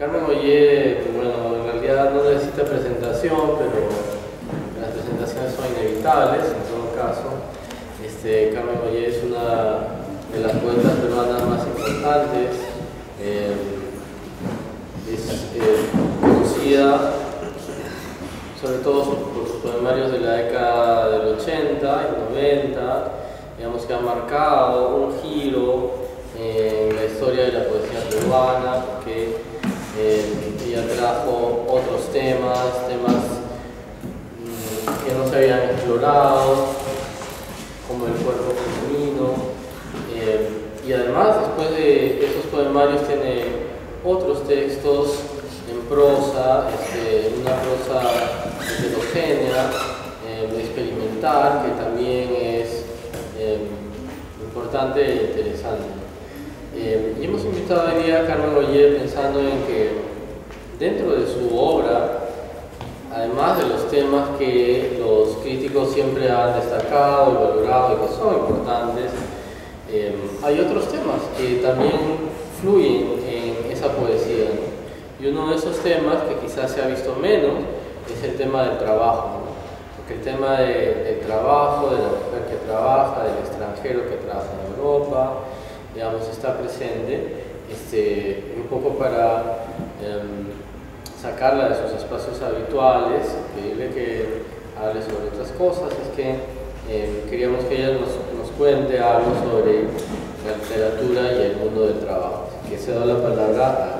Carmen Oye, bueno, en realidad no necesita presentación, pero las presentaciones son inevitables en todo caso. Este, Carmen Oye es una de las poetas peruanas más importantes. Eh, es eh, conocida sobre todo por sus poemarios de la década del 80 y 90, digamos que ha marcado un giro en la historia de la poesía peruana, eh, ella trajo otros temas, temas mm, que no se habían explorado, como el cuerpo femenino, eh, y además después de esos poemarios tiene otros textos en prosa, este, una prosa heterogénea, eh, experimental, que también es eh, importante e interesante. Eh, y hemos invitado hoy día a Carmen Oyer pensando en que dentro de su obra, además de los temas que los críticos siempre han destacado y valorado y que son importantes, hay otros temas que también fluyen en esa poesía. Y uno de esos temas que quizás se ha visto menos es el tema del trabajo. Porque el tema del trabajo, de la mujer que trabaja, del extranjero que trabaja en Europa, digamos, está presente, este, un poco para em, sacarla de sus espacios habituales, pedirle que hable sobre otras cosas, es que em, queríamos que ella nos, nos, cuente algo sobre la literatura y el mundo del trabajo. Así que cedo la palabra a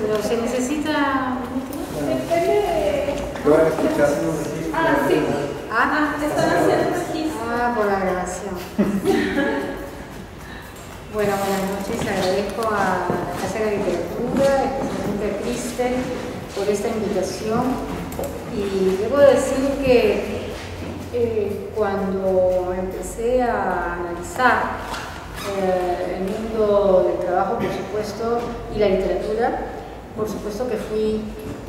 Pero se necesita... Ah, sí. Ah, están haciendo aquí. Ah, por la grabación. bueno, buenas noches. Agradezco a la Casa de Literatura, especialmente a Kristen, por esta invitación. Y debo decir que eh, cuando empecé a analizar eh, el mundo del trabajo, por supuesto, y la literatura, por supuesto que fui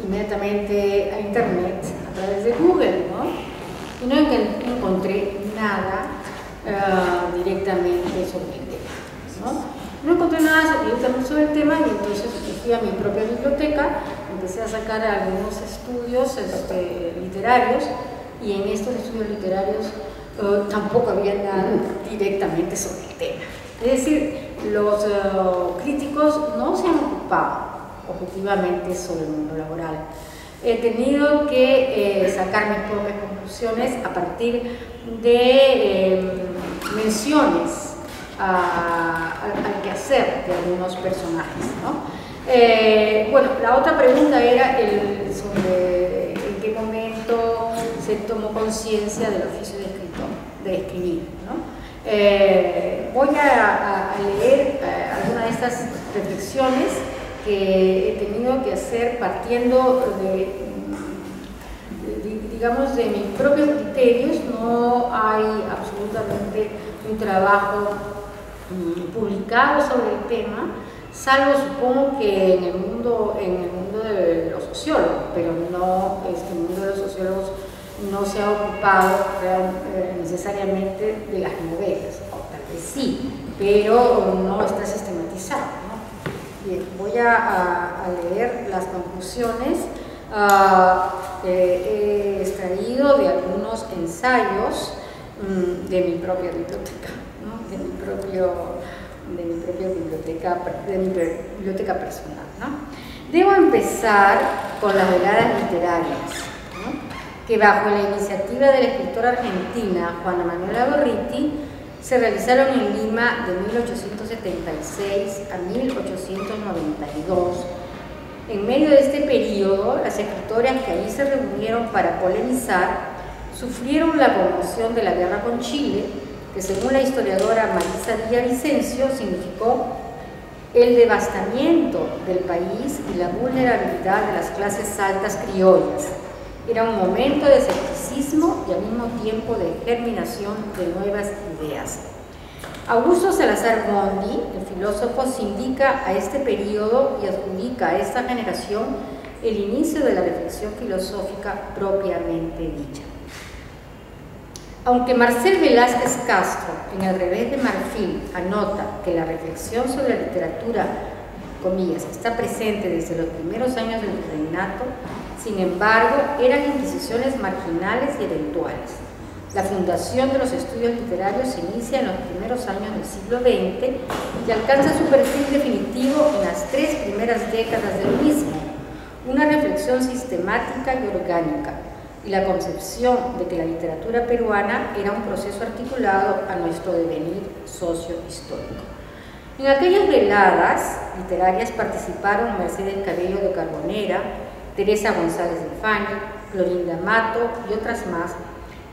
inmediatamente a internet a través de Google, ¿no? Y no encontré nada uh, directamente sobre el tema, ¿no? Encontré nada directamente sobre el tema y entonces fui a mi propia biblioteca, empecé a sacar algunos estudios este, literarios y en estos estudios literarios uh, tampoco había nada directamente sobre el tema. Es decir, los uh, críticos no se han ocupado objetivamente sobre el mundo laboral. He tenido que eh, sacar mis propias conclusiones a partir de eh, menciones al quehacer de algunos personajes. ¿no? Eh, bueno, la otra pregunta era el, sobre en qué momento se tomó conciencia del oficio de escritor, de escribir. ¿no? Eh, voy a, leer eh, algunas de estas reflexiones que he tenido que hacer partiendo de, digamos, de mis propios criterios. No hay absolutamente un trabajo um, publicado sobre el tema, salvo supongo que en el mundo, en el mundo de los sociólogos, pero no, este, el mundo de los sociólogos no se ha ocupado eh, necesariamente de las novelas, tal vez sí, pero no está sistematizado. Bien, voy a, leer las conclusiones que he extraído de algunos ensayos um, de mi propia biblioteca, de, mi propio, de mi propia biblioteca, biblioteca personal. ¿no? Debo empezar con las veladas literarias que bajo la iniciativa de la escritora argentina Juana Manuela Gorriti se realizaron en Lima de 1876 a 1892. En medio de este periodo, las escritoras que allí se reunieron para polemizar sufrieron la conmoción de la guerra con Chile, que según la historiadora Marisa Villavicencio significó el devastamiento del país y la vulnerabilidad de las clases altas criollas era un momento de escepticismo y al mismo tiempo de germinación de nuevas ideas. Augusto Salazar Bondi, el filósofo, se indica a este periodo y adjudica a esta generación el inicio de la reflexión filosófica propiamente dicha. Aunque Marcel Velázquez Castro, en El revés de Marfil, anota que la reflexión sobre la literatura, comillas, está presente desde los primeros años del reinato, sin embargo, eran inquisiciones marginales y eventuales. La fundación de los estudios literarios se inicia en los primeros años del siglo XX y alcanza su perfil definitivo en las tres primeras décadas del mismo, una reflexión sistemática y orgánica, y la concepción de que la literatura peruana era un proceso articulado a nuestro devenir socio-histórico. En aquellas veladas literarias participaron Mercedes Cabello de Carbonera, Teresa González de Fani, Florinda Mato y otras más.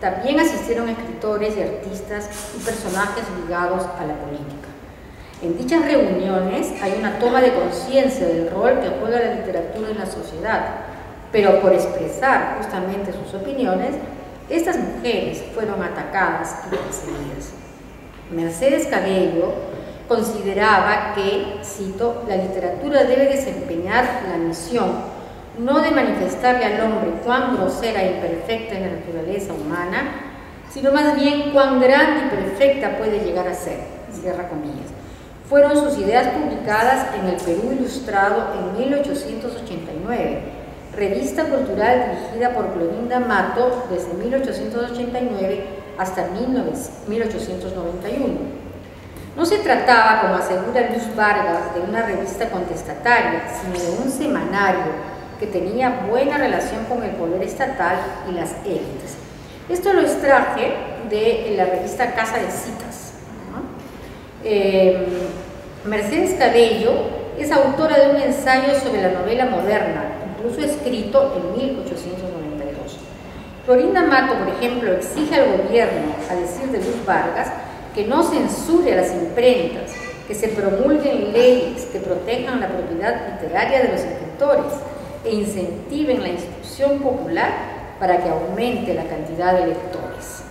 También asistieron escritores y artistas y personajes ligados a la política. En dichas reuniones hay una toma de conciencia del rol que juega la literatura en la sociedad, pero por expresar justamente sus opiniones, estas mujeres fueron atacadas y perseguidas. Mercedes Cabello consideraba que, cito, la literatura debe desempeñar la misión no de manifestarle al hombre cuán grosera e imperfecta es la naturaleza humana, sino más bien cuán grande y perfecta puede llegar a ser, cierra comillas. Fueron sus ideas publicadas en el Perú Ilustrado en 1889 revista cultural dirigida por Clorinda Mato desde 1889 hasta 1891. No se trataba, como asegura Luz Vargas, de una revista contestataria, sino de un semanario que tenía buena relación con el poder estatal y las élites. Esto lo extraje de la revista Casa de Citas. Eh, Mercedes Cabello es autora de un ensayo sobre la novela moderna, incluso escrito en 1892. Florinda Mato, por ejemplo, exige al gobierno, a decir de Luz Vargas, que no censure a las imprentas, que se promulguen leyes que protejan la propiedad literaria de los escritores e incentiven la instrucción popular para que aumente la cantidad de lectores.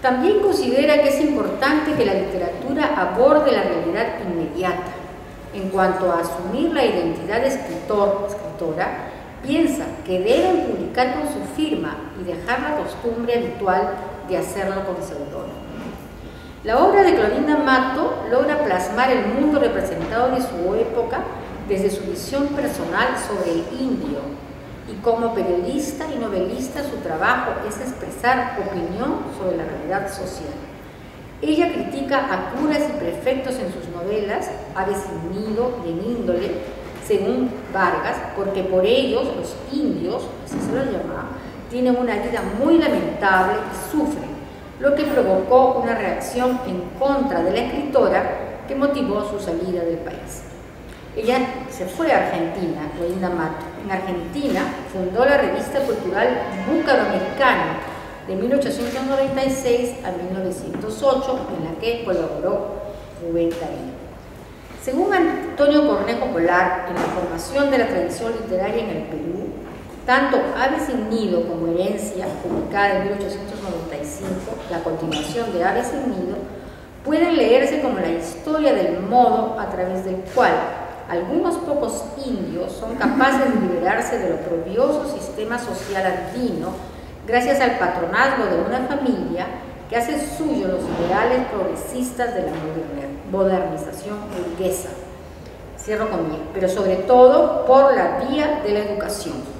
También considera que es importante que la literatura aborde la realidad inmediata, en cuanto a asumir la identidad de escritor escritora, piensa que deben publicar con su firma y dejar la costumbre habitual de hacerlo con seudónimo. La obra de Clorinda Mato logra plasmar el mundo representado de su época desde su visión personal sobre el indio y como periodista y novelista su trabajo es expresar opinión sobre la realidad social. Ella critica a curas y prefectos en sus novelas, sin nido y en índole, según Vargas, porque por ellos los indios, así se los llamaba, tienen una vida muy lamentable y sufren, lo que provocó una reacción en contra de la escritora que motivó su salida del país. Ella se fue a Argentina, Linda Mato. En Argentina fundó la revista cultural Búcaro Americano, de 1896 a 1908, en la que colaboró Rubén Darío. Según Antonio Cornejo Polar, en la formación de la tradición literaria en el Perú, tanto Aves sin Nido como Herencia, publicada en 1895, la continuación de Aves sin Nido, pueden leerse como la historia del modo a través del cual algunos pocos indios son capaces de liberarse del oprobioso sistema social andino gracias al patronazgo de una familia que hace suyo los ideales progresistas de la modernización burguesa. Cierro conmigo, pero sobre todo por la vía de la educación.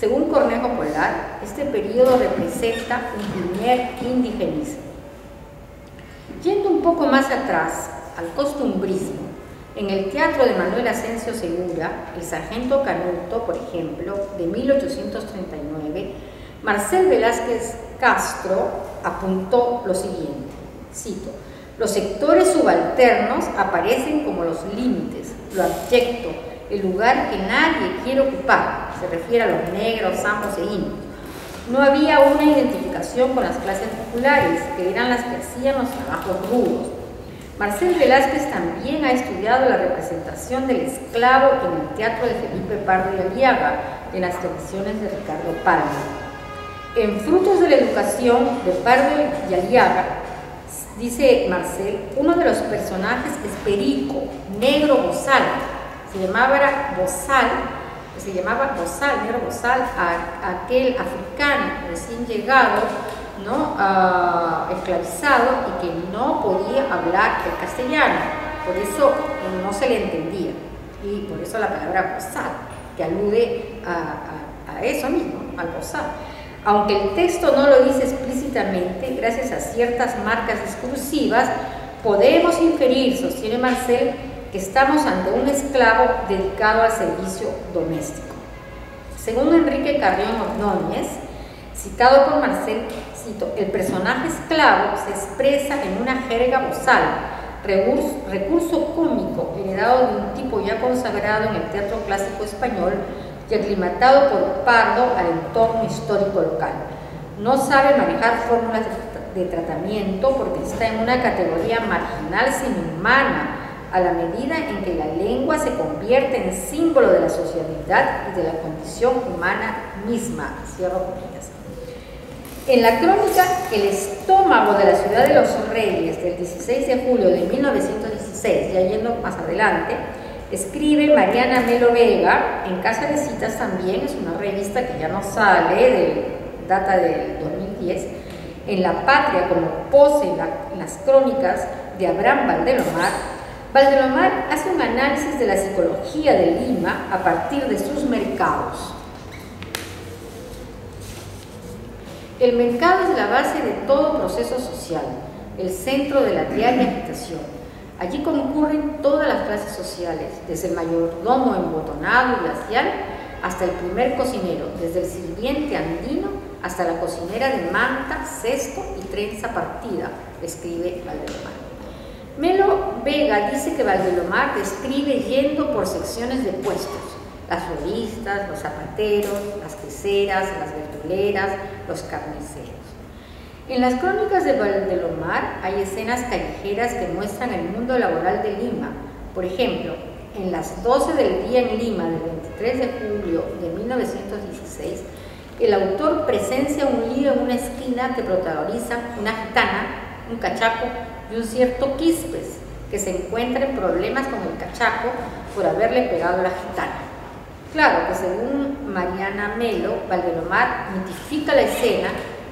Según Cornejo Polar, este periodo representa un primer indigenismo. Yendo un poco más atrás, al costumbrismo, en el teatro de Manuel Asensio Segura, el sargento Canuto, por ejemplo, de 1839, Marcel Velázquez Castro apuntó lo siguiente, cito, los sectores subalternos aparecen como los límites, lo abyecto, el lugar que nadie quiere ocupar, se refiere a los negros, ambos e indios. No había una identificación con las clases populares, que eran las que hacían los trabajos rudos. Marcel Velázquez también ha estudiado la representación del esclavo en el teatro de Felipe Pardo y Aliaga, en las tradiciones de Ricardo Palma. En Frutos de la Educación de Pardo y Aliaga, dice Marcel, uno de los personajes es Perico, negro bozal. Se llamaba Bozal que se llamaba bozal, negro bozal, a, aquel africano recién llegado, ¿no? esclavizado y que no podía hablar el castellano, por eso no se le entendía, y por eso la palabra bozal, que alude a, a eso mismo, al bozal. Aunque el texto no lo dice explícitamente, gracias a ciertas marcas discursivas, podemos inferir, sostiene Marcel, que estamos ante un esclavo dedicado al servicio doméstico. Según Enrique Carrión Ordóñez, citado por Marcel, cito, el personaje esclavo se expresa en una jerga bozal, recurso cómico heredado de un tipo ya consagrado en el teatro clásico español y aclimatado por Pardo al entorno histórico local. No sabe manejar fórmulas de, tratamiento porque está en una categoría marginal sin humana a la medida en que la lengua se convierte en símbolo de la sociabilidad y de la condición humana misma. Cierro comillas. En la crónica El estómago de la ciudad de los reyes del 16 de julio de 1916, ya yendo más adelante, Escribe Mariana Melo Vega, en Casa de Citas también, es una revista que ya no sale, de, data del 2010, en La Patria como pose en, las crónicas de Abraham Valdelomar, Valdelomar hace un análisis de la psicología de Lima a partir de sus mercados. El mercado es la base de todo proceso social, el centro de la diaria agitación Allí concurren todas las clases sociales, desde el mayordomo embotonado y glacial hasta el primer cocinero, desde el sirviente andino hasta la cocinera de manta, cesto y trenza partida, escribe Valdelomar. Melo Vega dice que Valdelomar describe yendo por secciones de puestos, las floristas, los zapateros, las queseras, las verduleras, los carniceros. En las crónicas de Valdelomar hay escenas callejeras que muestran el mundo laboral de Lima. Por ejemplo, en las 12 del día en Lima del 23 de julio de 1916, el autor presencia un lío en una esquina que protagoniza una gitana, un cachaco y un cierto quispes que se encuentra en problemas con el cachaco por haberle pegado a la gitana. Claro que según Mariana Melo, Valdelomar mitifica la escena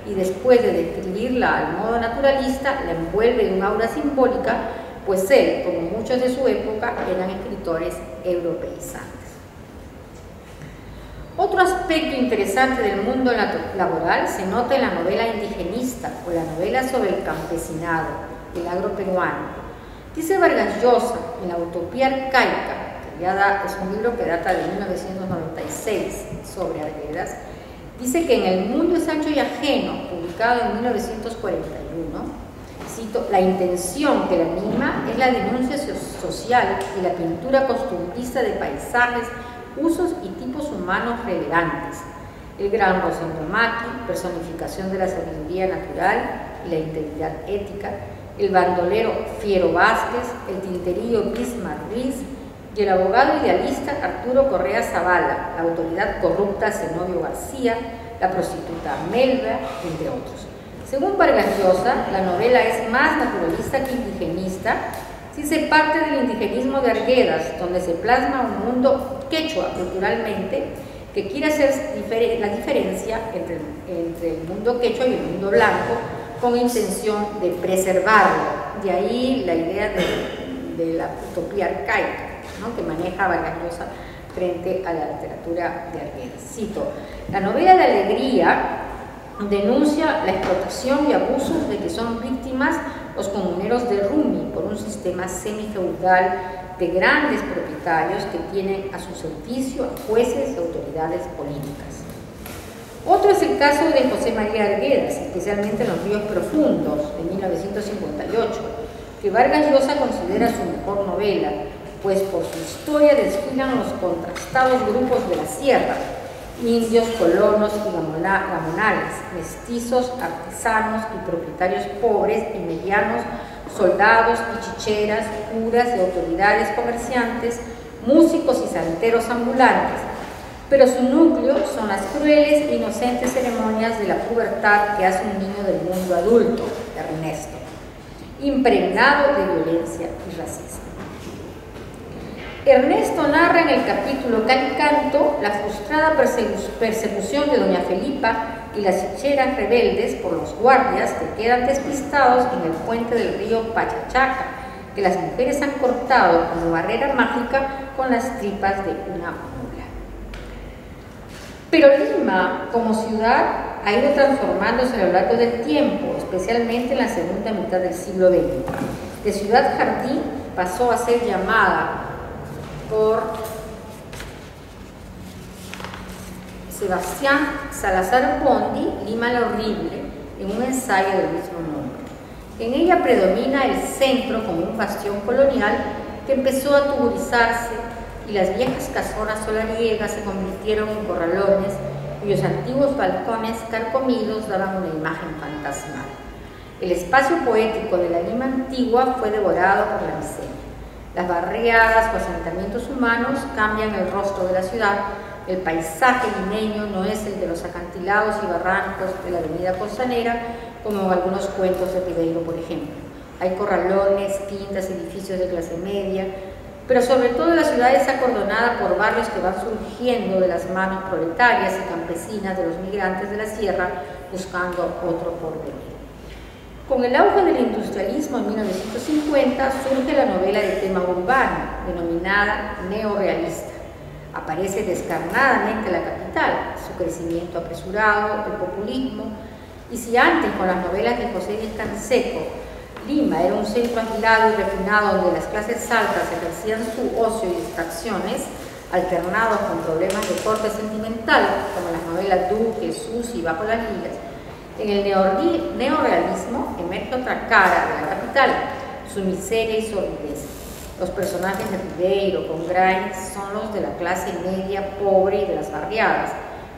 y después de describirla al modo naturalista, la envuelve en un aura simbólica, pues él, como muchos de su época, eran escritores europeizantes. Otro aspecto interesante del mundo laboral se nota en la novela indigenista o la novela sobre el campesinado, el agro peruano. Dice Vargas Llosa en La Utopía Arcaica, que ya es un libro que data de 1996 sobre Arguedas, Dice que en El mundo es ancho y ajeno, publicado en 1941, cito, la intención que la anima es la denuncia social y la pintura costumbrista de paisajes, usos y tipos humanos relevantes. El gran Rosendo Maki, personificación de la sabiduría natural y la integridad ética. El bandolero Fiero Vázquez, el tinterillo Bismarck Ruiz, y el abogado idealista Arturo Correa Zavala, la autoridad corrupta Zenobio García, la prostituta Melba, entre otros. Según Vargas Llosa, la novela es más naturalista que indigenista si se parte del indigenismo de Arguedas, donde se plasma un mundo quechua culturalmente que quiere hacer la diferencia entre el mundo quechua y el mundo blanco con intención de preservarlo. De ahí la idea de, la utopía arcaica que maneja Vargas Llosa frente a la literatura de Arguedas. Cito, la novela de Alegría denuncia la explotación y abusos de que son víctimas los comuneros de Rumi por un sistema semifeudal de grandes propietarios que tienen a su servicio a jueces y autoridades políticas. Otro es el caso de José María Arguedas, especialmente en Los Ríos Profundos, de 1958, que Vargas Llosa considera su mejor novela, pues por su historia desfilan los contrastados grupos de la sierra, indios, colonos y gamonales, mestizos, artesanos y propietarios pobres y medianos, soldados y chicheras, curas y autoridades comerciantes, músicos y santeros ambulantes, pero su núcleo son las crueles e inocentes ceremonias de la pubertad que hace un niño del mundo adulto, Ernesto, impregnado de violencia y racismo. Ernesto narra en el capítulo Calicanto la frustrada persecución de doña Felipa y las hecheras rebeldes por los guardias que quedan despistados en el puente del río Pachachaca, que las mujeres han cortado como barrera mágica con las tripas de una. Pero Lima, como ciudad, ha ido transformándose a lo largo del tiempo, especialmente en la segunda mitad del siglo XX. De ciudad jardín pasó a ser llamada por Sebastián Salazar Bondi, Lima la Horrible, en un ensayo del mismo nombre. En ella predomina el centro como un bastión colonial que empezó a tuburizarse y las viejas casonas solariegas se convirtieron en corralones cuyos antiguos balcones carcomidos daban una imagen fantasmal. El espacio poético de la Lima antigua fue devorado por la miseria. Las barriadas o asentamientos humanos cambian el rostro de la ciudad. El paisaje limeño no es el de los acantilados y barrancos de la avenida costanera, como en algunos cuentos de Ribeiro, por ejemplo. Hay corralones, quintas, edificios de clase media, pero sobre todo la ciudad es acordonada por barrios que van surgiendo de las manos proletarias y campesinas de los migrantes de la sierra buscando otro porvenir. Con el auge del industrialismo en 1950 surge la novela de tema urbano, denominada neorealista. Aparece descarnadamente la capital, su crecimiento apresurado, el populismo, y si antes con las novelas de José Díaz Canseco, Lima era un centro agilado y refinado donde las clases altas ejercían su ocio y distracciones, alternados con problemas de corte sentimental, como las novelas Duque, Susi, Bajo las Ligas, en el neorealismo emerge otra cara de la capital, su miseria y sordidez. Los personajes de Ribeiro con Grimes son los de la clase media, pobre y de las barriadas.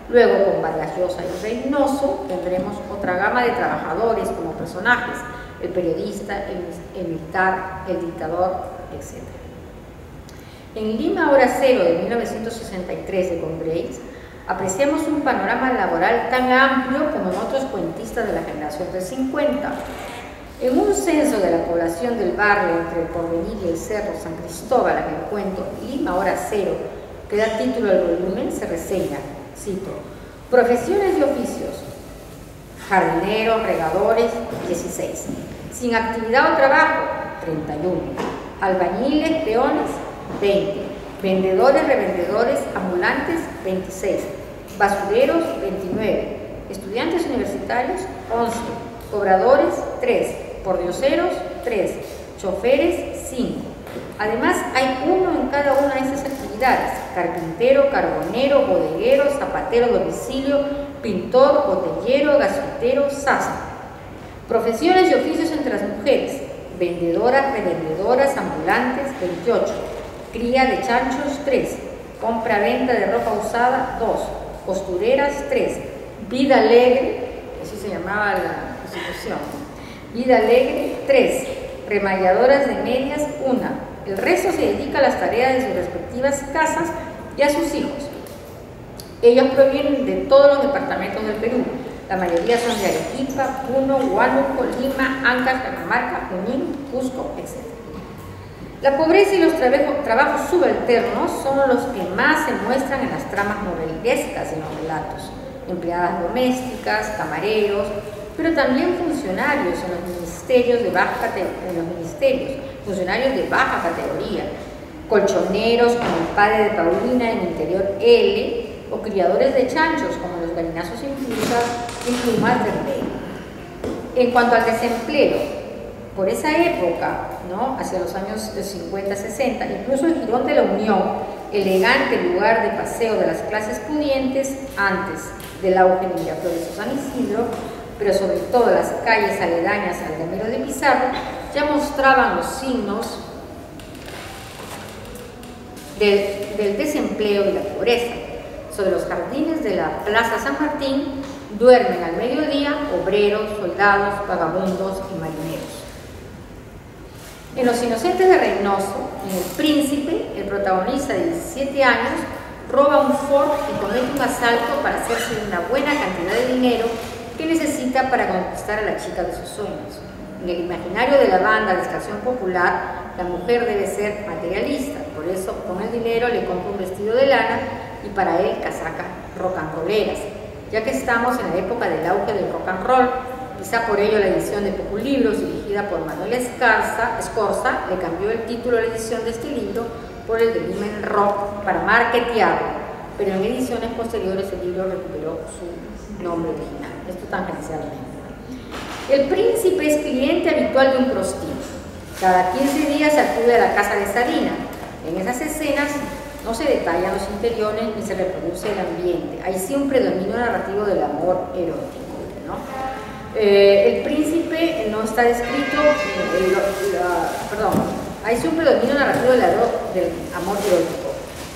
Luego, con Vargas y Reynoso, tendremos otra gama de trabajadores como personajes, el periodista, el, militar, el dictador, etc. En Lima Hora Cero de 1963 de Grace, apreciamos un panorama laboral tan amplio como en otros cuentistas de la generación del 50. En un censo de la población del barrio entre el Porvenir y el Cerro San Cristóbal, en el cuento Lima Hora Cero, que da título al volumen, se reseña, cito, profesiones y oficios, jardineros, regadores, 16, sin actividad o trabajo, 31, albañiles, peones, 20, vendedores, revendedores, ambulantes, 26, basureros 29, estudiantes universitarios 11, cobradores 3, pordioseros 3, choferes 5. Además hay uno en cada una de estas actividades, carpintero, carbonero, bodeguero, zapatero domicilio, pintor, botellero, gasfitero, sastre. Profesiones y oficios entre las mujeres, vendedoras, revendedoras, ambulantes 28, cría de chanchos 3, compra-venta de ropa usada 2, costureras 3, vida alegre, así se llamaba la institución, vida alegre 3, remalladoras de medias 1, el resto se dedica a las tareas de sus respectivas casas y a sus hijos. Ellos provienen de todos los departamentos del Perú, la mayoría son de Arequipa, Puno, Huánuco, Lima, Ancash, Cajamarca, Junín, Cusco, etc. La pobreza y los trabajos subalternos son los que más se muestran en las tramas novelescas y los relatos. Empleadas domésticas, camareros, pero también funcionarios en los ministerios de baja en los ministerios, funcionarios de baja categoría, colchoneros como el padre de Paulina en interior L, o criadores de chanchos como los gallinazos y plumas de rey. En cuanto al desempleo, por esa época, hacia los años 50, 60, incluso el Girón de la Unión, elegante lugar de paseo de las clases pudientes antes de Miraflores o San Isidro, pero sobre todo las calles aledañas al Gamero de Pizarro, ya mostraban los signos del, del desempleo y la pobreza. Sobre los jardines de la Plaza San Martín duermen al mediodía obreros, soldados, vagabundos y marineros. En Los Inocentes de Reynoso, en El Príncipe, el protagonista de 17 años roba un Ford y comete un asalto para hacerse una buena cantidad de dinero que necesita para conquistar a la chica de sus sueños. En el imaginario de la banda de estación popular, la mujer debe ser materialista, Por eso con el dinero le compra un vestido de lana y para él casaca rock and rolleras. Ya que estamos en la época del auge del rock and roll, quizá por ello la edición de Libros dirigida por Manuel Escarza, Escorza, le cambió el título a la edición de este libro por el de Limen Rock para marketearlo, pero en ediciones posteriores el libro recuperó su nombre original. Esto tangencialmente. El príncipe es cliente habitual de un prostíbulo. Cada 15 días acude a la casa de Sarina. En esas escenas no se detallan los interiores ni se reproduce el ambiente. Hay sí un predominio narrativo del amor erótico. Eh, el príncipe no está descrito, eh, perdón, hay sí un predominio narrativo del, amor erótico.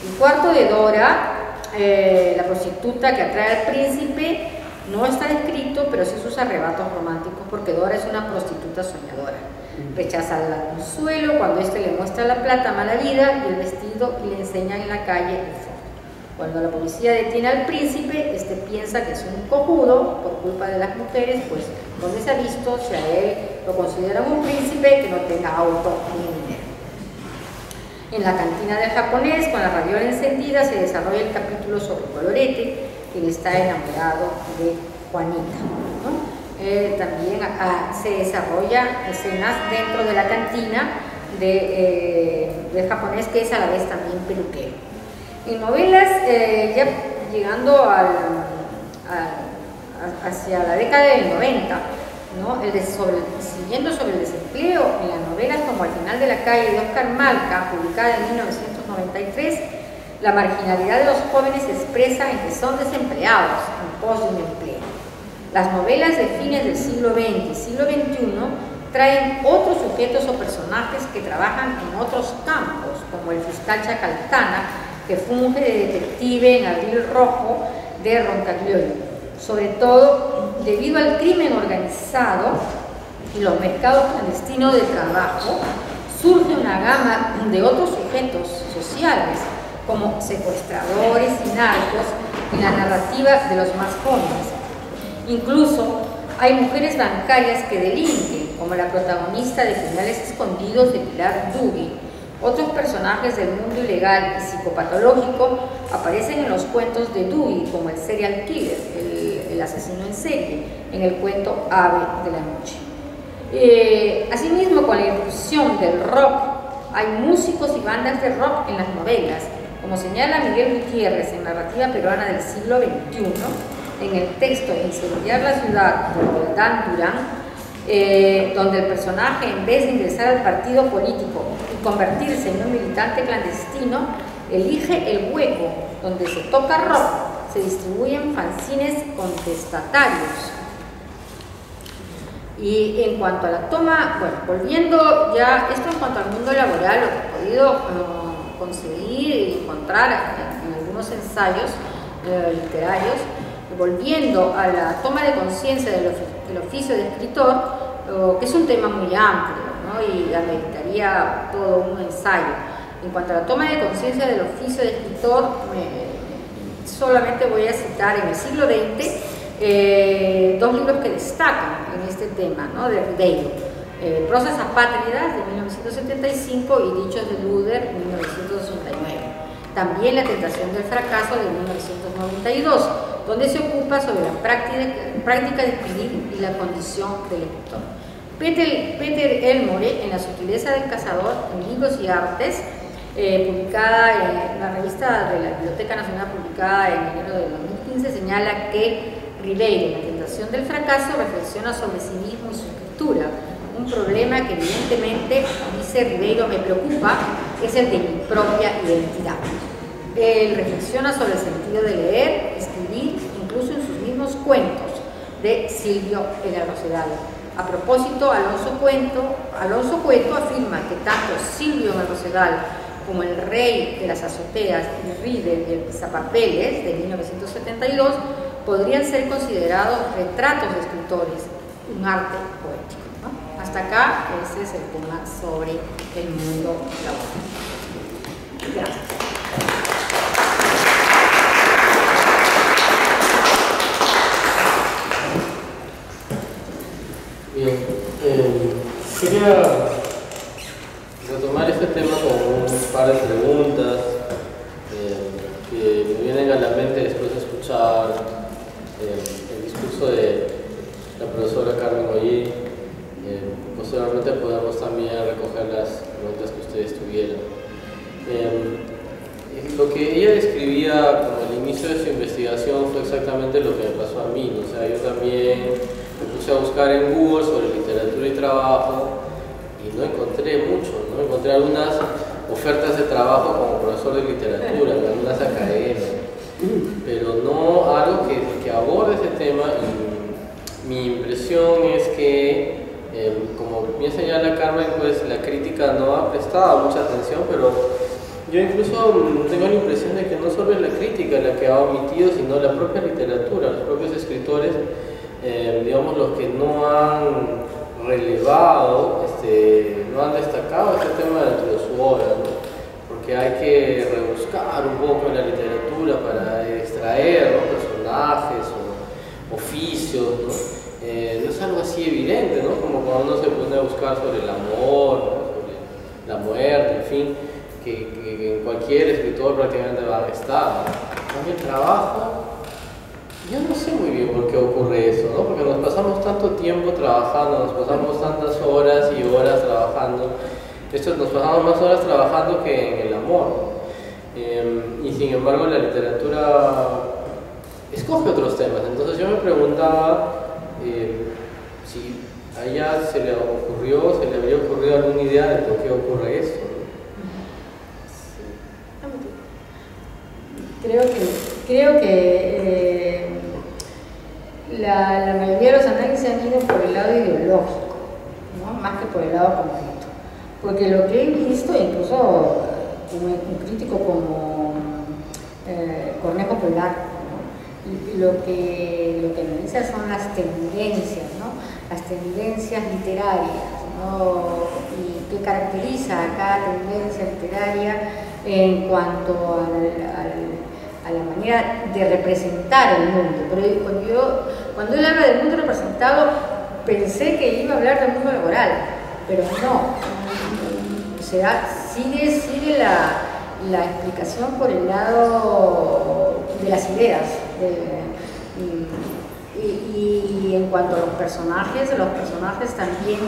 El cuarto de Dora, eh, la prostituta que atrae al príncipe, no está descrito, pero sí sus arrebatos románticos, porque Dora es una prostituta soñadora. Rechaza al consuelo cuando éste le muestra la plata, mala vida y el vestido y le enseña en la calle el fondo. Cuando la policía detiene al príncipe, este piensa que es un cojudo por culpa de las mujeres, pues donde se ha visto, si a él lo consideran un príncipe que no tenga auto ni dinero. En la cantina del japonés, con la radiola encendida, se desarrolla el capítulo sobre Colorete, quien está enamorado de Juanita. Eh, también se desarrolla escenas dentro de la cantina de, eh, del japonés que es a la vez también peluquero. En novelas, eh, ya llegando al, hacia la década del 90, ¿no? el siguiendo sobre el desempleo en las novelas como Al final de la calle de Oscar Malca, publicada en 1993, la marginalidad de los jóvenes se expresa en que son desempleados en pos de un empleo. Las novelas de fines del siglo XX y siglo XXI traen otros sujetos o personajes que trabajan en otros campos, como el fiscal Chacaltana, que funge de detective en Abril Rojo de Roncaglioli. Sobre todo debido al crimen organizado y los mercados clandestinos de trabajo, surge una gama de otros sujetos sociales como secuestradores y narcos en la narrativa de los más jóvenes. Incluso hay mujeres bancarias que delinquen, como la protagonista de Finales Escondidos de Pilar Duby. Otros personajes del mundo ilegal y psicopatológico aparecen en los cuentos de Dewey, como el serial killer, el, asesino en serie, en el cuento Ave de la Noche. Eh, asimismo, con la inclusión del rock, hay músicos y bandas de rock en las novelas, como señala Miguel Gutiérrez en Narrativa Peruana del siglo XXI, en el texto Incendiar la ciudad de Roldán Durán, eh, donde el personaje, en vez de ingresar al partido político y convertirse en un militante clandestino, elige el hueco donde se toca rock, se distribuyen fanzines contestatarios. Y en cuanto a la toma, bueno, volviendo ya, esto en cuanto al mundo laboral, lo que he podido eh, conseguir y encontrar en, algunos ensayos eh, literarios, volviendo a la toma de conciencia del, oficio de escritor, que es un tema muy amplio y ameritaría todo un ensayo. En cuanto a la toma de conciencia del oficio de escritor, solamente voy a citar en el siglo XX eh, dos libros que destacan en este tema ¿no? de Ribeiro eh, Prosas apátridas de 1975 y Dichos de Luder de 1989. También La tentación del fracaso de 1992, donde se ocupa sobre la práctica, de escribir y la condición del lector. Peter, Peter Elmore, en La sutileza del cazador, en Libros y Artes, eh, publicada en la revista de la Biblioteca Nacional, publicada en enero de 2015, señala que Ribeiro, La tentación del fracaso, reflexiona sobre sí mismo y su escritura, un problema que evidentemente, dice Ribeiro, me preocupa, es el de mi propia identidad. Él reflexiona sobre el sentido de leer, escribir, incluso en sus mismos cuentos de Silvio Rosedal. A propósito, Alonso Cuento, Alonso Cuento afirma que tanto Silvio Rosedal como El Rey de las Azoteas y Riddle de Zapapeles de 1972 podrían ser considerados retratos de escritores, un arte. Hasta acá, ese es el tema sobre el mundo laboral. Gracias. Bien, eh, quería retomar este tema con un par de preguntas eh, que me vienen a la mente después de escuchar eh, el discurso de la profesora Carmen Ollí. Posteriormente podemos también recoger las preguntas que ustedes tuvieran. lo que ella describía como el inicio de su investigación fue exactamente lo que me pasó a mí. O sea, yo también me puse a buscar en Google sobre literatura y trabajo y no encontré mucho, ¿no? Encontré algunas ofertas de trabajo como profesor de literatura en algunas academias, pero no algo que, aborde ese tema mi impresión es que, em, como bien señala Carmen, pues la crítica no ha prestado mucha atención, pero yo incluso mm, tengo la impresión de que no solo es la crítica la que ha omitido, sino la propia literatura, los propios escritores, em, digamos, los que no han relevado, este, no han destacado este tema dentro de su obra, porque hay que rebuscar un poco en la literatura para extraer personajes o oficios, ¿no? Eh, no es algo así evidente, ¿no? como cuando uno se pone a buscar sobre el amor, sobre la muerte, en fin, que, que, cualquier escritor prácticamente va a estar. ¿no? el trabajo yo no sé muy bien por qué ocurre eso, ¿no? Porque nos pasamos tanto tiempo trabajando, nos pasamos tantas horas y horas trabajando. Esto, nos pasamos más horas trabajando que en el amor. Em, y sin embargo la literatura escoge otros temas. Entonces yo me preguntaba em, si a ella se le ocurrió, se le alguna idea de por qué ocurre eso. Creo que, creo que eh, la, mayoría de los análisis han ido por el lado ideológico, más que por el lado concreto. Porque lo que he visto, incluso un, crítico como eh, Cornejo Polar, lo, que, lo que analiza son las tendencias, las tendencias literarias, y qué caracteriza a cada tendencia literaria en cuanto a la manera de representar el mundo. Pero cuando, yo, cuando él habla del mundo representado, pensé que iba a hablar del mundo laboral, pero no. Se sigue sigue la, la, explicación por el lado de las ideas. En cuanto a los personajes, los personajes también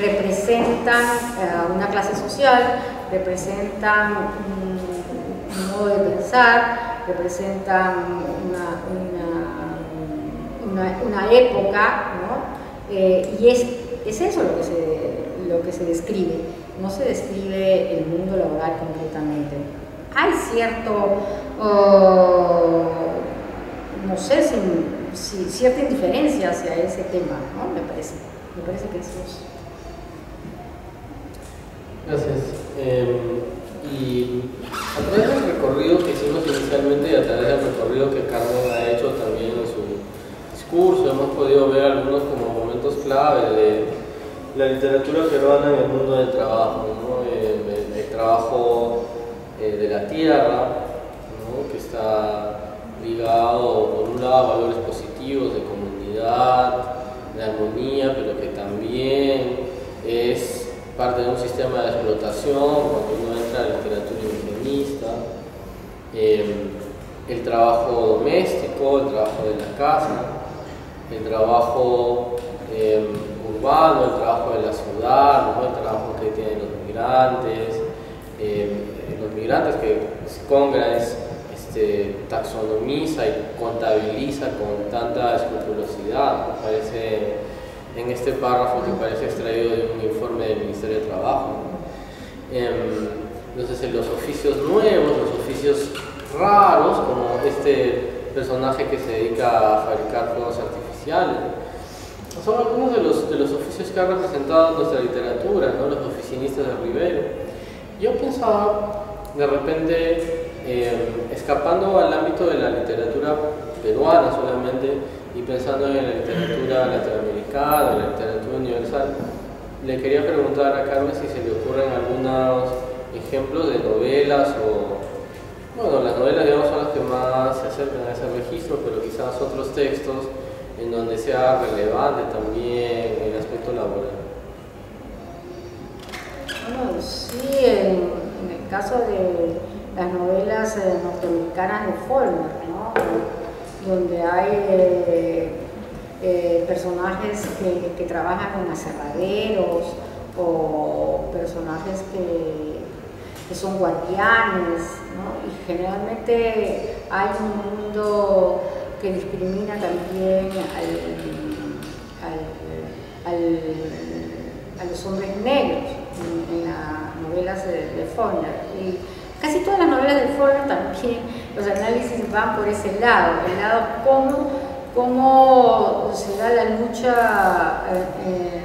representan uh, una clase social, representan un modo de pensar, representan una, una, época, ¿no? Eh, y es, es, eso lo que, se, lo que se describe, no se describe el mundo laboral completamente. Hay cierto, oh, no sé, si, cierta indiferencia hacia ese tema, ¿no? Me parece, me parece que eso es. Gracias. Em, y a través del recorrido que hicimos inicialmente y a través del recorrido que Carmen ha hecho también en su discurso, hemos podido ver algunos como momentos clave de la literatura peruana en el mundo del trabajo, el, trabajo eh, de la tierra, que está ligado por un lado a valores positivos de comunidad, de armonía, pero que también es parte de un sistema de explotación, cuando uno entra a la literatura indigenista, em, el trabajo doméstico, el trabajo de la casa, el trabajo em, urbano, el trabajo de la ciudad, el trabajo que tienen los migrantes, em, los migrantes que Congress este, taxonomiza y contabiliza con tanta escrupulosidad, me parece en este párrafo que parece extraído de un informe del Ministerio de Trabajo. Em, entonces, en los oficios nuevos, los oficios raros, como este personaje que se dedica a fabricar fuegos artificiales, son algunos de los, de los oficios que ha representado nuestra literatura, ¿no? los oficinistas de Rivero. Yo pensaba, de repente, em, escapando al ámbito de la literatura peruana solamente, y pensando en la literatura latinoamericana, en la literatura universal, le quería preguntar a Carmen si se le ocurren algunos ejemplos de novelas o, bueno, las novelas digamos son las que más se acercan a ese registro, pero quizás otros textos en donde sea relevante también el aspecto laboral. Bueno, sí, en, el caso de las novelas eh, norteamericanas de Faulkner, ¿no? donde hay eh, eh, personajes que, que, trabajan en aserraderos o personajes que, que son guardianes, ¿no? y generalmente hay un mundo que discrimina también al, al, a los hombres negros en, las novelas de, de casi todas las novelas de Faulkner también, los análisis van por ese lado, el lado cómo, cómo se da la lucha eh,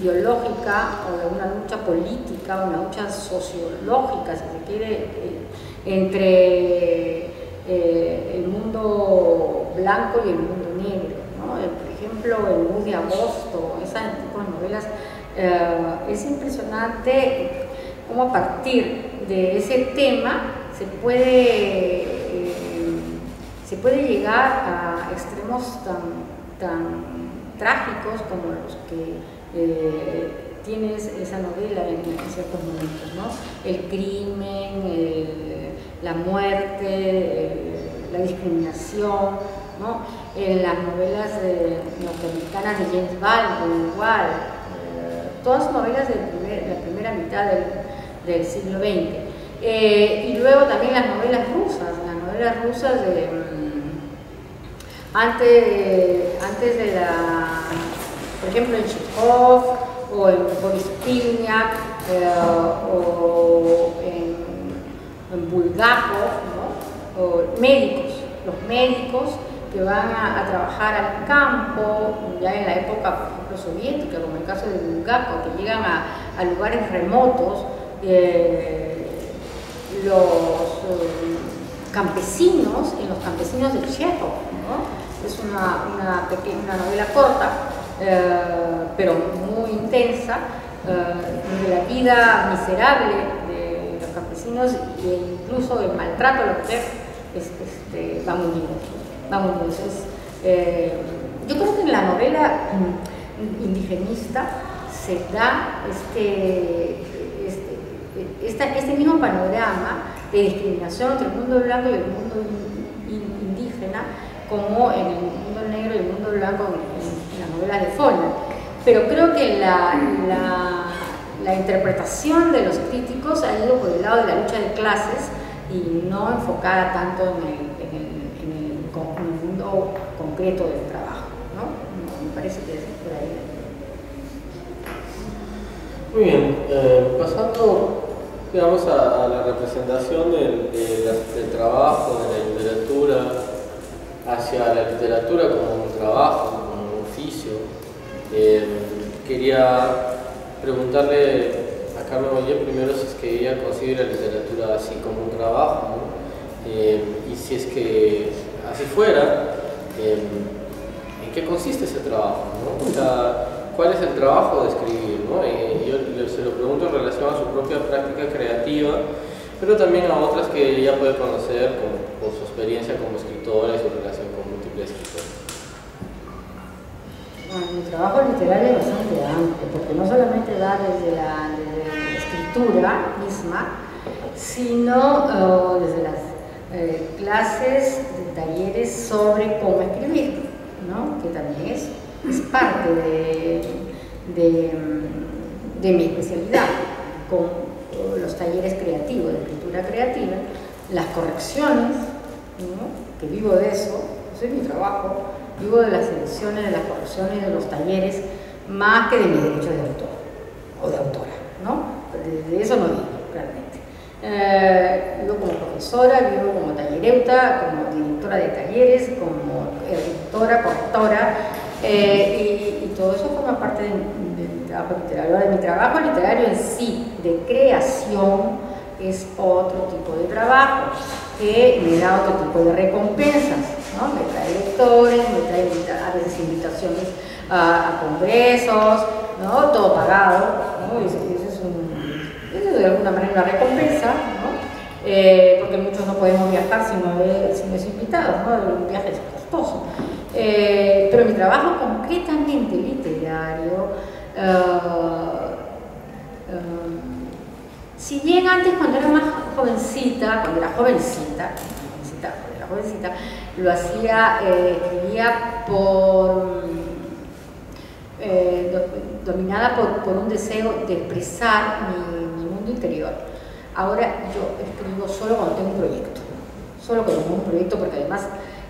ideológica o una lucha política, una lucha sociológica, si se quiere, eh, entre eh, el mundo blanco y el mundo negro. Por ejemplo, El Bus de Agosto, esas tipo de novelas, eh, es impresionante cómo a partir de ese tema se puede, eh, se puede llegar a extremos tan, tan trágicos como los que eh, tienes esa novela en, ciertos momentos, ¿no? El crimen, la muerte, la discriminación, ¿no? En las novelas norteamericanas de James Baldwin, igual, eh, todas novelas de la primera mitad del, siglo XX. Eh, y luego también las novelas rusas, las novelas rusas de, mm, antes, antes de la, por ejemplo, en Chekhov o en Boris Pilniak eh, o en Bulgakov, ¿no? o médicos, los médicos que van a, trabajar al campo, ya en la época, soviética, como el caso de Bulgakov, que llegan a, lugares remotos, eh, los eh, campesinos, en los campesinos de Chekhov, es una, pequeña, novela corta, eh, pero muy intensa, de la vida miserable campesinos e incluso el maltrato a la mujer este, va muy Va muy eh, yo creo que en la novela indigenista se da este, este, mismo panorama de discriminación entre el mundo blanco y el mundo indígena, como en el mundo negro y el mundo blanco en, la novela de Follner. Pero creo que la la interpretación de los críticos ha ido por el lado de la lucha de clases y no enfocada tanto en el, mundo concreto del trabajo. ¿no? Me parece que es por ahí. Muy bien, eh, pasando digamos, a, la representación del, trabajo, de la literatura, hacia la literatura como un trabajo, como un oficio. Eh, quería preguntarle a Carmen Oye primero si es que ella considera la literatura así como un trabajo, eh, y si es que así fuera, eh, ¿en qué consiste ese trabajo? ¿Cuál es el trabajo de escribir? Eh, yo se lo pregunto en relación a su propia práctica creativa, pero también a otras que ella puede conocer por su experiencia como escritora y su relación con múltiples escritores. Bueno, mi trabajo literario es bastante amplio, porque no solamente da desde la, escritura misma, sino desde las eh, clases de talleres sobre cómo escribir, ¿no? que también es, es parte de, de, mi especialidad, con los talleres creativos, de escritura creativa, las correcciones, que vivo de eso, ese es mi trabajo, vivo de las ediciones, de las correcciones, de los talleres, más que de mi derecho de autor o de autora, ¿no? De, eso no vivo realmente. Eh, vivo como profesora, vivo como tallereuta, como directora de talleres, como editora, correctora, eh, y, todo eso forma parte de, mi trabajo literario. De mi trabajo literario en sí, de creación, es otro tipo de trabajo que me da otro tipo de recompensas. Me trae lectores, me trae invitaciones a, congresos, ¿no? Todo pagado, ¿no? Eso, es, un, de alguna manera una recompensa, eh, porque muchos no podemos viajar si no es, invitados, ¿no? Un viaje es costoso. Eh, pero mi trabajo concretamente literario, uh, Si bien antes cuando era más jovencita, cuando era jovencita, jovencita cuando era jovencita, lo hacía, eh, escribía por, eh, do- dominada por, por un deseo de expresar mi, mi mundo interior. Ahora yo escribo solo cuando tengo un proyecto, solo cuando tengo un proyecto porque además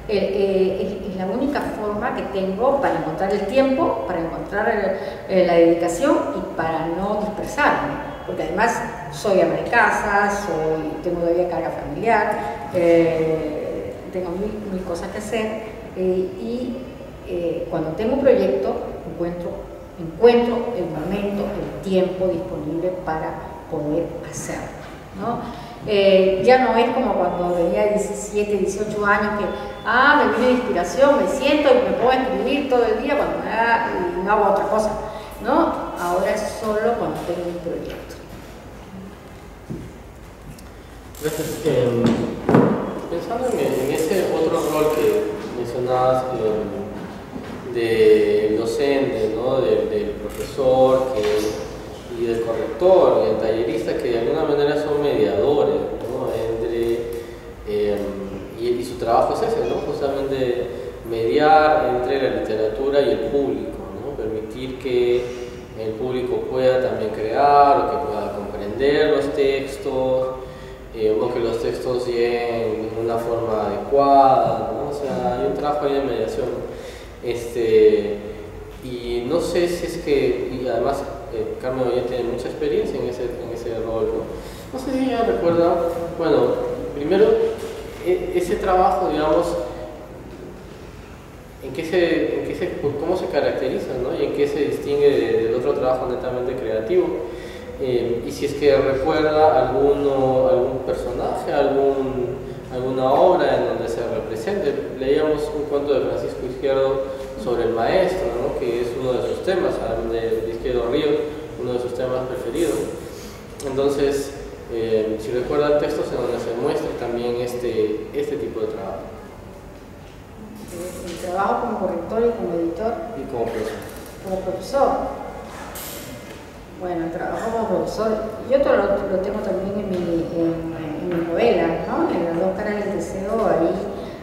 eh, eh, es, la única forma que tengo para encontrar el tiempo, para encontrar eh, la dedicación y para no dispersarme. Porque además soy ama de casa, tengo todavía carga familiar, eh, tengo mil, cosas que hacer eh, y eh, cuando tengo un proyecto encuentro, encuentro el momento, el tiempo disponible para poder hacerlo. ¿no? Eh, ya no es como cuando tenía 17, 18 años que, ah, me viene inspiración, me siento y me puedo escribir todo el día cuando me haga, no hago otra cosa. ¿no? Ahora es solo cuando tengo un proyecto. Gracias. Eh, pensando en, ese otro rol que mencionabas eh, del docente, ¿no? del, del profesor y del corrector y el tallerista, que de alguna manera son mediadores y, su trabajo es ese, ¿no? justamente mediar entre la literatura y el público, ¿no? permitir que el público pueda también crear o que pueda comprender los textos eh, o que los textos lleguen de una forma adecuada, ¿no? O sea, hay un trabajo ahí de mediación. Este, y no sé si es que, y además eh, Carmen Ollén tiene mucha experiencia en ese, en ese rol, ¿no? No sé si ella recuerda, bueno, primero, ese trabajo, digamos, en qué se, en qué se, cómo se caracteriza, ¿no? Y en qué se distingue de- del otro trabajo netamente creativo. Eh, y si es que recuerda alguno, algún personaje, algún, alguna obra en donde se represente. Leíamos un cuento de Francisco Izquierdo sobre el maestro, ¿no? que es uno de sus temas, de Izquierdo Río, uno de sus temas preferidos. Entonces, eh, si recuerdan textos en donde se muestra también este, este tipo de trabajo El trabajo como corrector y como editor, y como profesor. como profesor. Bueno, el trabajo como profesor, yo todo lo, lo tengo también en mi, en, en mi novela, ¿no? En las dos caras del deseo, ahí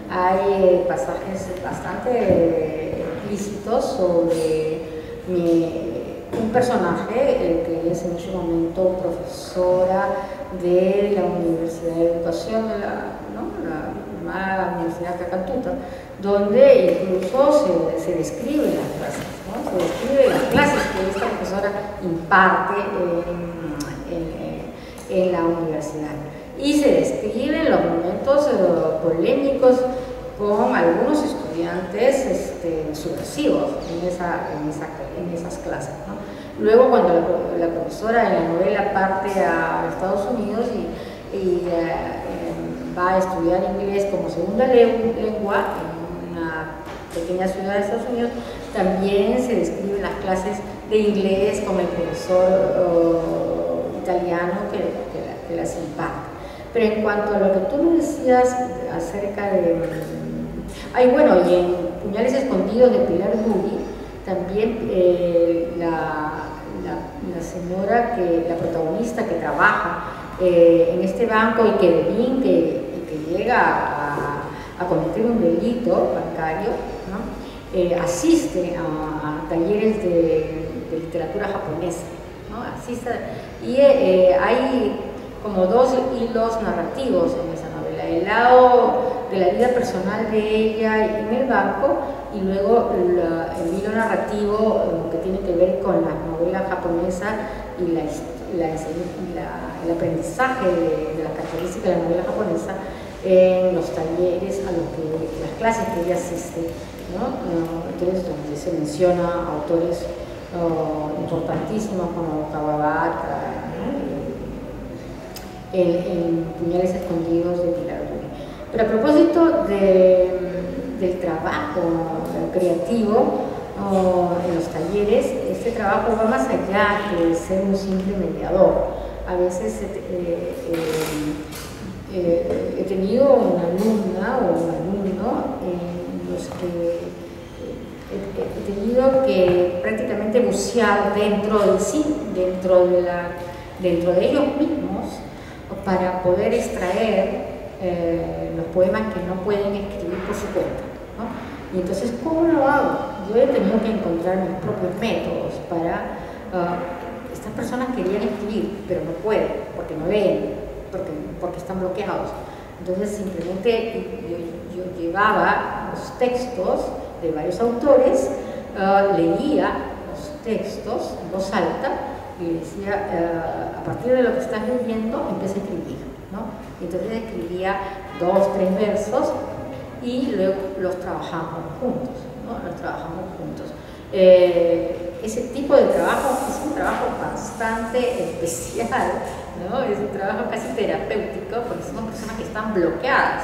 hay eh, pasajes bastante explícitos sobre mi- un personaje, el que es en ese momento profesora de la Universidad de Educación la, ¿no? la llamada Universidad Cacantuta, donde incluso se, se describen las clases, se describen las clases que esta profesora imparte en, en- la universidad. Y se describen los momentos eh, polémicos con algunos estudiantes este, subversivos en, esa, en, esa- en esas clases. Luego, cuando la, la profesora en la novela parte a Estados Unidos y, y, em, va a estudiar inglés como segunda le- lengua en una pequeña ciudad de Estados Unidos, también se describen las clases de inglés con el profesor oh, italiano que, que que las imparte. Pero en cuanto a lo que tú me decías acerca de... Ay, bueno, y en Puñales Escondidos de Pilar Guri, también eh, la, la- señora, que, la protagonista que trabaja eh, en este banco y que delinque y que llega a, a cometer un delito bancario, ¿no? Eh, asiste a, a talleres de, de literatura japonesa, ¿no? Asiste, y eh, hay como dos hilos narrativos en esa novela. El lado la vida personal de ella en el banco y luego el hilo narrativo eh, que tiene que ver con la novela japonesa y, la, la el aprendizaje de, de las características de la novela japonesa en los talleres a las clases que ella asiste. Eh, Entonces donde se menciona autores oh, importantísimos como Kawabata, ¿no? en, Puñales Escondidos de Pilar. Pero a propósito de- del trabajo creativo en los talleres, este trabajo va más allá que ser un simple mediador. A veces eh, eh, eh, he tenido una alumna o un alumno en los que he tenido que prácticamente bucear dentro de sí, dentro de, la, dentro de ellos mismos, para poder extraer eh, los poemas que no pueden escribir por su cuenta. Y entonces, ¿cómo lo hago? Yo he tenido que encontrar mis propios métodos para... Ah, estas personas querían escribir, pero no pueden, porque no ven, porque, porque están bloqueados. Entonces, simplemente yo, yo llevaba los textos de varios autores, ah, leía los textos en voz alta y decía, ah, a partir de lo que estás leyendo, empieza a escribir. Entonces escribía dos, tres versos y luego los trabajamos juntos, ¿no? Los trabajamos juntos. Eh, ese tipo de trabajo es un trabajo bastante especial, ¿no? Es un trabajo casi terapéutico porque son personas que están bloqueadas,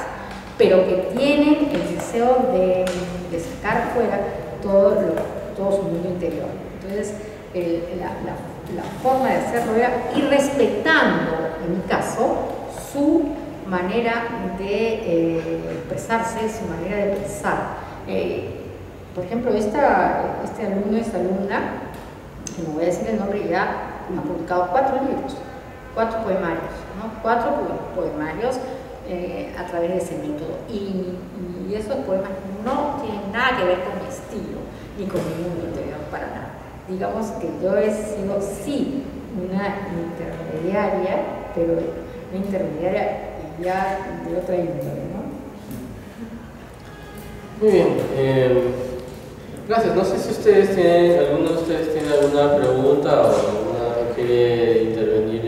pero que tienen el deseo de, de sacar fuera todo, todo su mundo interior. Entonces, la, la, la forma de hacerlo era ir respetando, en mi caso, su manera de eh, expresarse, su manera de pensar. Eh, por ejemplo, este alumno, esta alumna, que no voy a decir el nombre ya, ha publicado cuatro libros, cuatro poemarios, ¿no? cuatro poemarios eh, a través de ese método. Y, y, esos poemas no tienen nada que ver con mi estilo, ni con mi mundo interior, para nada. Digamos que yo he sido, sí, una intermediaria, pero intermediaria ya de otra índole, ¿no? Muy bien. Eh, gracias. No sé si ustedes tienen, alguno de ustedes tiene alguna pregunta o alguna quiere intervenir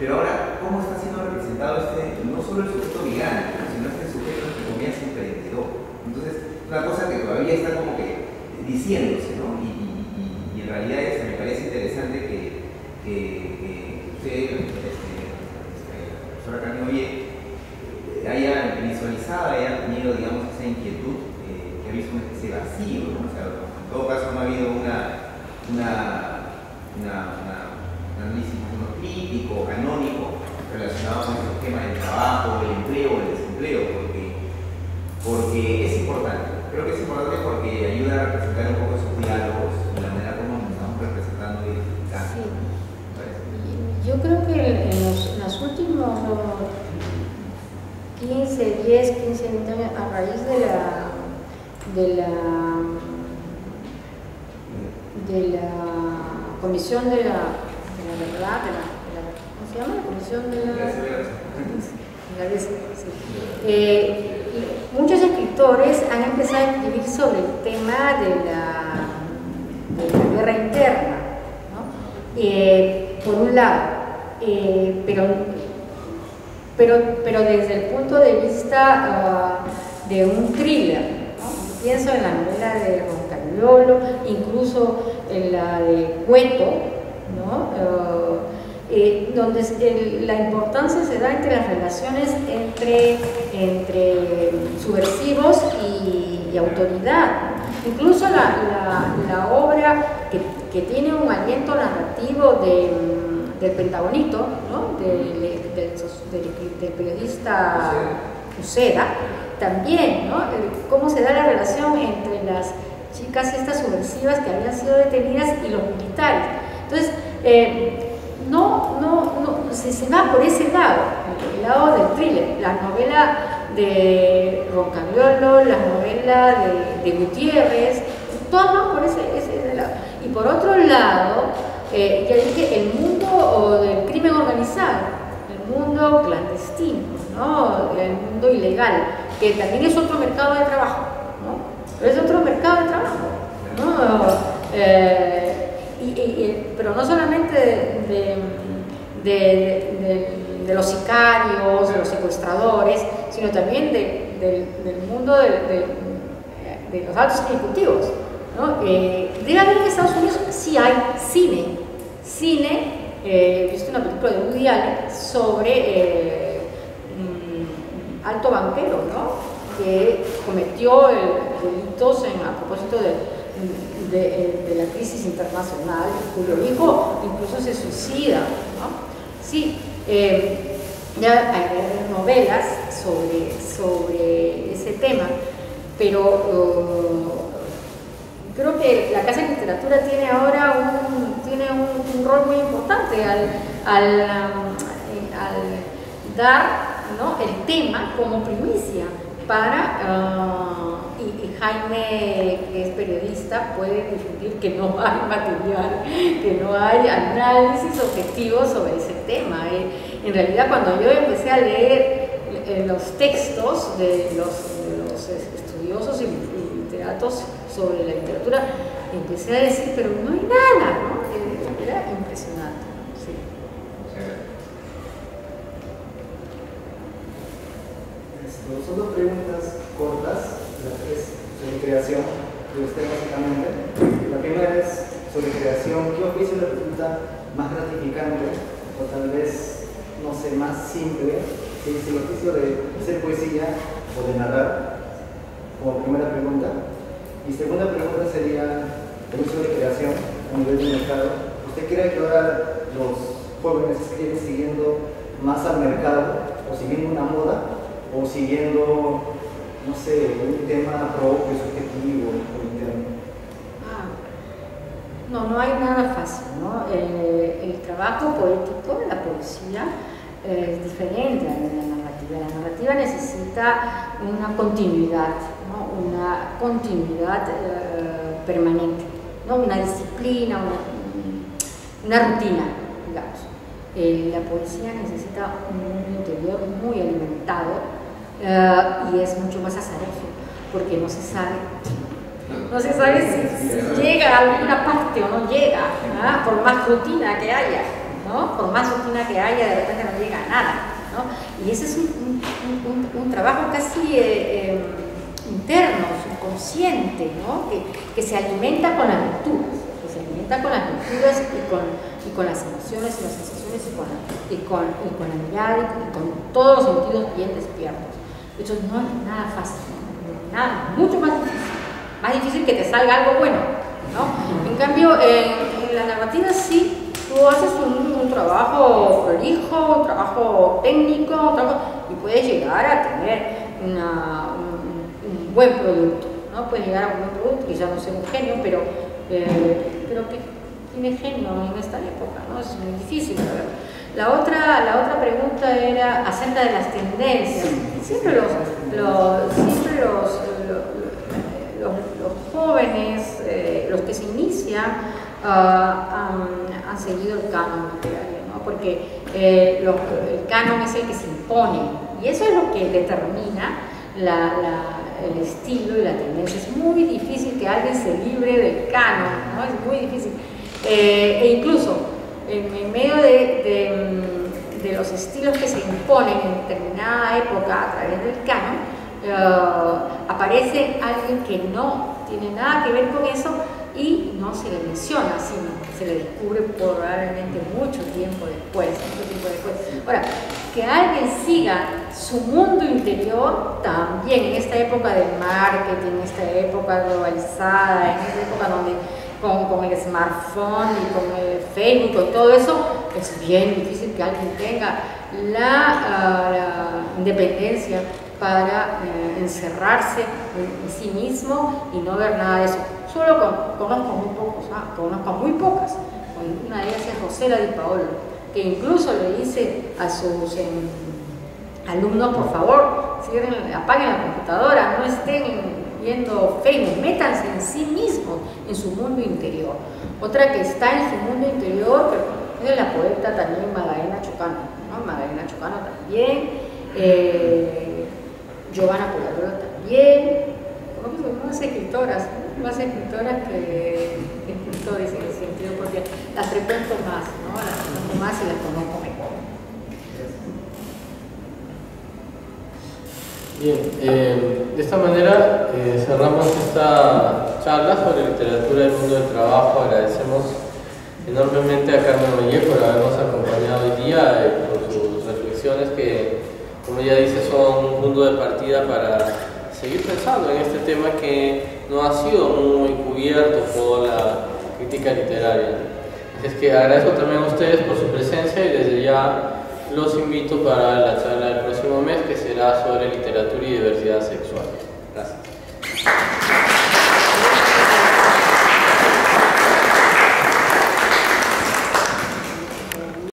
Pero ahora, ¿cómo está siendo representado este, no solo el sujeto migrante, sino es que el sujeto entre comillas emprendedor. Entonces, una cosa que todavía está como que diciéndose, ¿no? Y, en realidad es, me parece interesante que, que, que usted, este, este, la profesora Carmen Oye, haya visualizado, haya tenido, digamos, esa inquietud, eh, que ha visto una especie de vacío, ¿no? O sea, en todo caso no ha habido una, una, una, una un análisis más crítico, canónico, relacionado con el tema del trabajo, del empleo, del desempleo, porque, porque es importante. Creo que es importante porque ayuda a representar un poco esos diálogos y la manera como nos estamos representando y identificando. Sí. Yo creo que en los, en los últimos 15, 10, 15, 20 años, a raíz de la, de la, de la de la, verdad, de la, de ¿cómo se llama? La comisión de la... La sí. Eh, muchos escritores han empezado a escribir sobre el tema de la, de la guerra interna, ¿no? Eh, por un lado, eh, pero, pero, pero desde el punto de vista ah, de un thriller. Pienso en la novela de Roncagliolo, incluso en la de Cueto, Ah, eh, donde la importancia se da entre las relaciones entre, subversivos y, autoridad. Incluso la, obra que, tiene un aliento narrativo de, del Pentagonito, del, periodista Uceda, también, cómo se da la relación entre las chicas estas subversivas que habían sido detenidas y los militares. Entonces, eh, no, no, no, se, se va por ese lado, el lado del thriller, la novela de Roncagliolo, la novela de, de Gutiérrez, todas van por ese, ese lado. Y por otro lado, eh, ya dije, el mundo del crimen organizado, el mundo clandestino, ¿no? el mundo ilegal, que también es otro mercado de trabajo, ¿no? es otro mercado de trabajo. ¿no? Eh, y- pero no solamente de, los sicarios, de los secuestradores, sino también de- del- mundo de, los altos ejecutivos. ¿no? Eh, debe haber en Estados Unidos, sí hay cine, cine, eh, una película de Woody sobre eh, mm, alto banquero, ¿no? que cometió delitos en, a propósito de, de- de la crisis internacional, cuyo hijo incluso se suicida. ¿no? Sí, eh, ya hay novelas sobre, sobre ese tema, pero uh, creo que la Casa de Literatura tiene ahora un, tiene un, un rol muy importante al, al, um, eh, al dar ¿no? el tema como primicia para, ah, y, Jaime, que es periodista, puede difundir que no hay material, que no hay análisis objetivo sobre ese tema. En realidad, cuando yo empecé a leer eh, los textos de los, de los estudiosos y, y literatos sobre la literatura, empecé a decir, pero no hay nada, ¿no? Eh, Era impresionante. Sí. Esto, son dos preguntas cortas, las tres sobre creación de usted básicamente. La primera es sobre creación, ¿qué oficio le resulta más gratificante o tal vez, no sé, más simple? Si es el oficio de hacer poesía o de narrar, como primera pregunta. Y segunda pregunta sería el uso de creación a nivel de mercado. ¿Usted cree que ahora los jóvenes escriben siguiendo más al mercado o siguiendo una moda o siguiendo, no sé, un tema propio, Ah, No, no hay nada fácil, ¿no? Eh, el trabajo poético, la poesía, eh, es diferente a la narrativa. La narrativa necesita una continuidad, ¿no? Una continuidad eh, permanente, ¿no? Una disciplina, una, rutina, digamos. La poesía necesita un interior muy alimentado y es mucho más azaroso, porque no se sabe no se sabe si, si llega a alguna parte o no llega, ¿ah? por más rutina que haya, ¿no? Por más rutina que haya, de repente no llega a nada. ¿no? Y ese es un, un, un, trabajo casi eh, em, interno, subconsciente, ¿no? que, que, se alimenta con las lecturas, que se alimenta con las lecturas y con, y con las emociones y las sensaciones y con, y con, y con la mirada y con todos los sentidos bien despiertos. Eso no es nada fácil, nada, mucho más difícil. Más difícil que te salga algo bueno, ¿no? En cambio, en, en la narrativa sí, tú haces un, trabajo prolijo, un trabajo técnico, y puedes llegar a tener un, buen producto, ¿no? Puedes llegar a un buen producto, quizás no sea un genio, pero, eh, pero que tiene genio en esta época, ¿no? Es muy difícil, ¿verdad? La otra, la otra pregunta era acerca de las tendencias. Siempre los, siempre los, los, jóvenes, eh, los que se inician, uh, han, seguido el canon literario, ¿no? porque eh, el canon es el que se impone y eso es lo que determina la, el estilo y la tendencia. Es muy difícil que alguien se libre del canon, ¿no? es muy difícil. Eh, e incluso en, medio de, de, de, los estilos que se imponen en determinada época a través del canon, uh, aparece alguien que no tiene nada que ver con eso y no se le menciona, sino se le descubre probablemente mucho tiempo después, mucho tiempo después. Ahora, que alguien siga su mundo interior también en esta época de marketing, en esta época globalizada, en esta época donde con, el smartphone y con el Facebook, con todo eso, es bien difícil que alguien tenga la, la independencia para eh, encerrarse en, sí mismo y no ver nada de eso. Solo con, conozco muy pocos, ¿ah? conozco muy pocas. Una de ellas es José Di Paolo, que incluso le dice a sus eh, alumnos, por favor, cierren, apaguen la computadora, no estén viendo Facebook, métanse en sí mismos, en su mundo interior. Otra que está en su mundo interior, es la poeta también Magdalena Chocano, ¿no? Magdalena Chocano también, eh, Giovanna Polarolo también, más escritoras, más escritoras que escritores en el sentido, porque las frecuento más, ¿no? Las frecuento más y las conozco mejor. Bien, eh, de esta manera eh, cerramos esta charla sobre literatura del mundo del trabajo. Agradecemos enormemente a Carmen Oye por habernos acompañado hoy día y por sus reflexiones que, como ella dice, son un punto de partida para seguir pensando en este tema que no ha sido muy cubierto por la crítica literaria. Así es que agradezco también a ustedes por su presencia y desde ya los invito para la charla del próximo mes que será sobre literatura y diversidad sexual. Gracias.